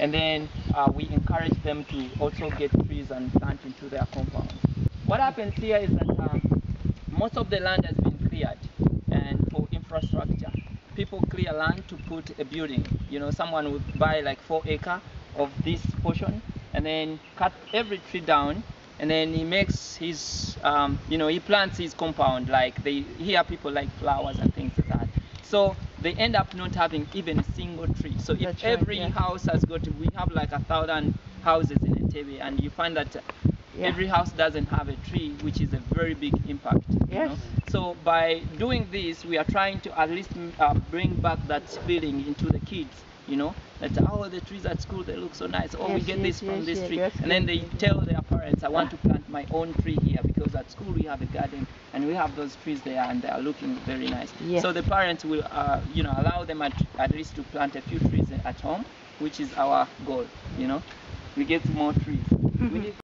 and then uh, we encourage them to also get trees and plant into their compounds. What happens here is that um, most of the land has been cleared and for infrastructure. People clear land to put a building. You know, someone would buy like four acre of this portion and then cut every tree down and then he makes his um, you know he plants his compound like they here people like flowers and things like that so they end up not having even a single tree so if That's right, every yeah. house has got we have like a thousand houses in Entebbe and you find that Yeah. every house doesn't have a tree which is a very big impact you Yes. know? so by doing this we are trying to at least uh, bring back that feeling into the kids you know that oh the trees at school they look so nice oh we get yes, this from this yes, tree and then they tell their parents i want to plant my own tree here because at school we have a garden and we have those trees there and they are looking very nice. Yes. so the parents will uh, you know allow them at, at least to plant a few trees at home which is our goal you know. We get more trees. We need